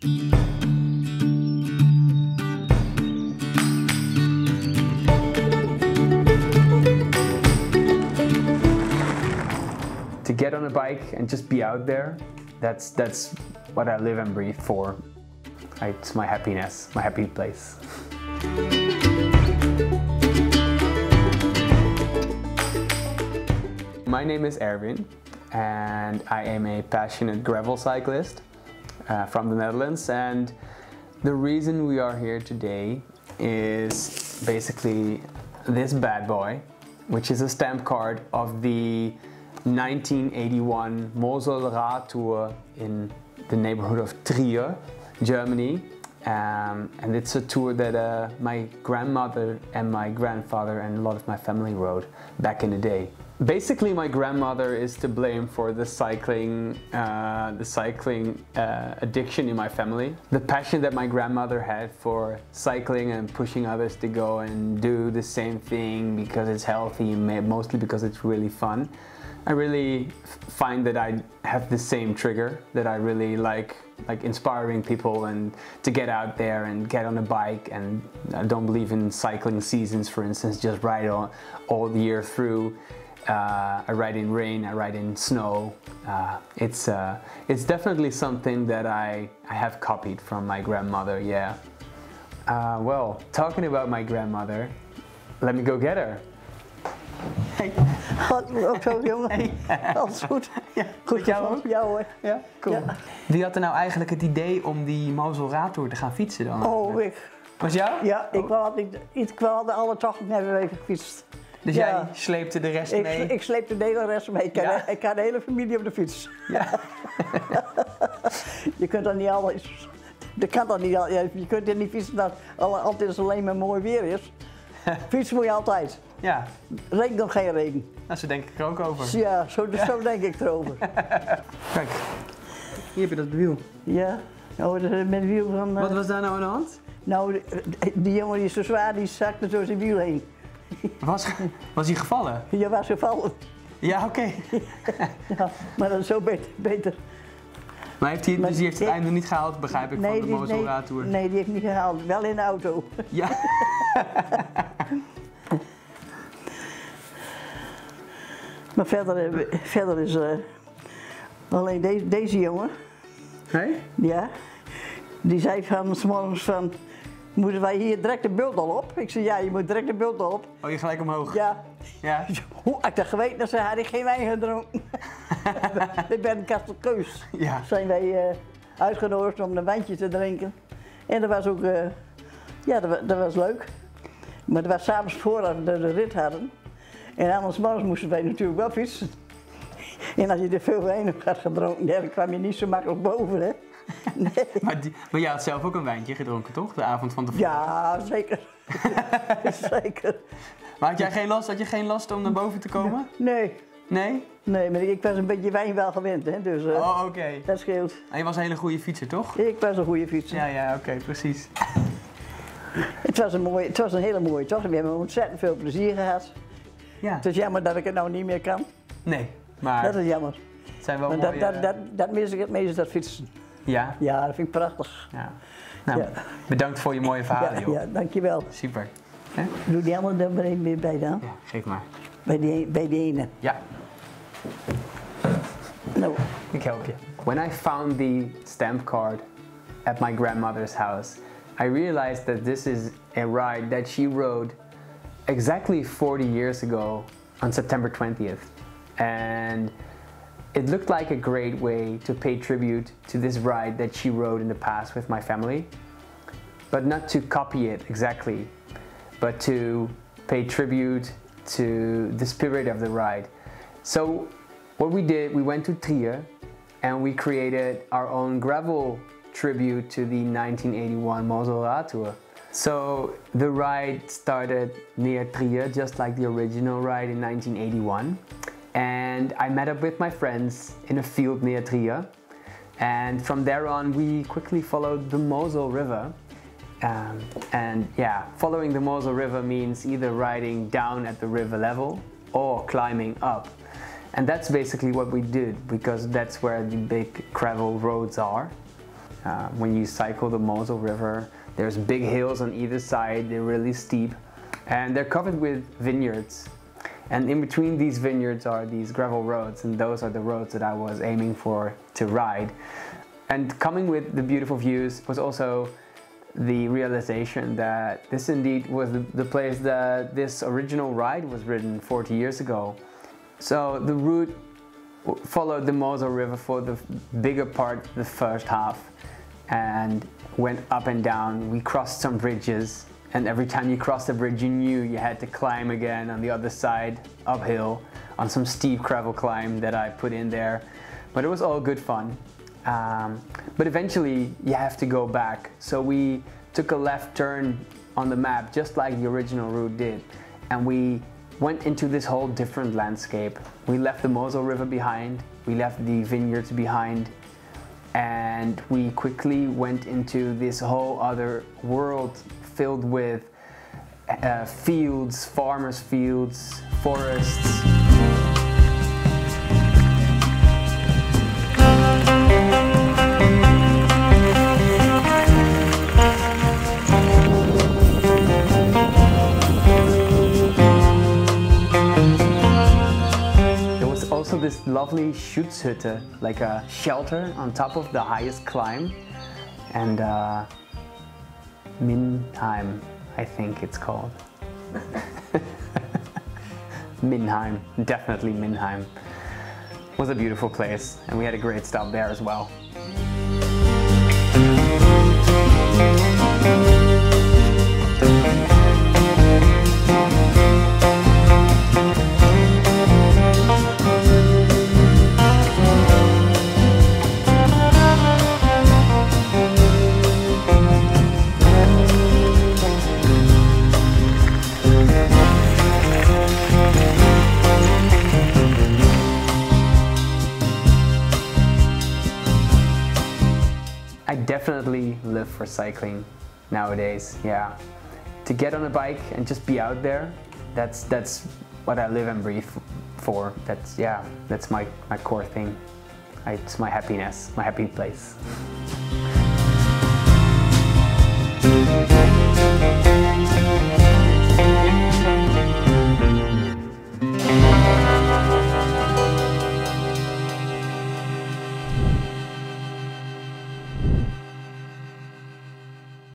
To get on a bike and just be out there, that's, that's what I live and breathe for. It's my happiness, my happy place. My name is Erwin and I am a passionate gravel cyclist uh, from the Netherlands and the reason we are here today is basically this bad boy which is a stamp card of the 1981 Mosel Radtour in the neighborhood of Trier, Germany. Um, and it's a tour that uh, my grandmother and my grandfather and a lot of my family rode back in the day. Basically, my grandmother is to blame for the cycling, uh, the cycling uh, addiction in my family. The passion that my grandmother had for cycling and pushing others to go and do the same thing because it's healthy, mostly because it's really fun. I really find that I have the same trigger that I really like like inspiring people and to get out there and get on a bike and I don't believe in cycling seasons for instance just ride all, all the year through uh, I ride in rain I ride in snow uh, it's uh, it's definitely something that I, I have copied from my grandmother yeah uh, well talking about my grandmother let me go get her Hey. Ook zo, jongen. Alles goed. Ja, goed jou ook? Ja hoor. Ja, cool. Ja. Wie had er nou eigenlijk het idee om die Mosel Radtour te gaan fietsen dan? Oh, ik. Was jou? Ja, ik had, ik, ik had alle toch hebben weken gefietst. Dus Ja. jij sleepte de rest Ik, mee? ik sleep de hele rest mee. Ik kan, Ja. ik kan de hele familie op de fiets. Ja. Je kunt dan niet alles. Dat kan dan niet. Je kunt er niet fietsen dat alle- altijd als alleen maar mooi weer is. Fietsen moet je altijd. ja, Regen of geen regen. nou, zo denk ik er ook over. Ja, zo, zo denk ik erover. Kijk, hier heb je dat wiel. Ja. Oh, dat is met wiel van. eh, Wat was daar nou aan de hand? Nou, die, die jongen die is zo zwaar, die zakte door zijn wiel heen. Was, was hij gevallen? Je was gevallen. Ja, oké. Ja, maar dat is zo beter. beter. Maar heeft hij, Maar- dus die heeft het ik- einde niet gehaald, begrijp ik, van de nee, nee, die heeft niet gehaald. Wel in de auto. Ja. Maar verder, eh, verder is eh, alleen deze, deze jongen, Nee? ja, die zei van 's morgens van, moeten wij hier direct de bult al op? Ik zei, ja, je moet direct de bult al op. Oh, je gelijk omhoog? Ja, Ja. hoe had ik dat geweten, dan had ik geen wijn gedronken. ik ben Kastelkeus. Ja. Zijn wij eh, uitgenodigd om een wijntje te drinken. En dat was ook, eh, ja, dat, wa- dat was leuk. Maar dat was s'avonds voordat we de rit hadden. En anders morgens moesten wij natuurlijk wel fietsen. En als je er veel wijn op had gedronken, dan kwam je niet zo makkelijk boven, hè? Nee. Maar, die, maar jij had zelf ook een wijntje gedronken, toch? De avond van tevoren. Ja, zeker. zeker. Maar had jij geen last, had je geen last om naar boven te komen? Nee, Nee? nee, maar ik was een beetje wijn wel gewend, hè? Dus eh, Oh, oké. dat scheelt. En je was een hele goede fietser, toch? Ik was een goede fietser. Ja, ja, oké, precies. Het, was een mooie, het was een hele mooie tocht. We hebben ontzettend veel plezier gehad. Ja. Het is jammer dat ik het nou niet meer kan. Nee, maar Dat is jammer. het zijn wel Maar mooie... dat, dat, dat, dat mis ik het meest, dat fietsen. Ja, Ja, dat vind ik prachtig. ja. Nou, Ja. bedankt voor je mooie verhalen, Ja, joh. ja, dankjewel. Super. Hè? Doe die andere er weer bij dan. Ja, geef maar. Bij die, bij die ene. Ja, Nou, ik help je. When I found the stamp card at my grandmother's house, I realized that this is a ride that she rode exactly 40 years ago on September 20th. And it looked like a great way to pay tribute to this ride that she rode in the past with my family. But not to copy it exactly, but to pay tribute to the spirit of the ride. So what we did, we went to Trier and we created our own gravel tribute to the 1981 Mosel Radtour. So the ride started near Trier, just like the original ride in 1981. And I met up with my friends in a field near Trier. And from there on, we quickly followed the Mosel River. Um, and yeah, following the Mosel River means either riding down at the river level or climbing up. And that's basically what we did because that's where the big gravel roads are. Uh, when you cycle the Mosel River, there's big hills on either side, they're really steep, and they're covered with vineyards. And in between these vineyards are these gravel roads, and those are the roads that I was aiming for to ride. And coming with the beautiful views was also the realization that this indeed was the, the, place that this original ride was ridden 40 years ago. So the route followed the Mosel River for the bigger part, the first half, and went up and down. We crossed some bridges, and every time you crossed the bridge, you knew you had to climb again on the other side, uphill, on some steep gravel climb that I put in there. But it was all good fun. Um, but eventually you have to go back. So we took a left turn on the map, just like the original route did. And we went into this whole different landscape. We left the Mosel River behind, we left the vineyards behind, and we quickly went into this whole other world filled with uh, fields, farmers' fields, forests. There was also this lovely Schutzhütte, like a shelter on top of the highest climb. And uh, Minheim, I think it's called. Minheim, definitely Minheim. Was a beautiful place and we had a great stop there as well. Cycling nowadays. Yeah, to get on a bike and just be out there, that's that's what I live and breathe for. That's yeah, that's my my core thing. I, it's my happiness, my happy place.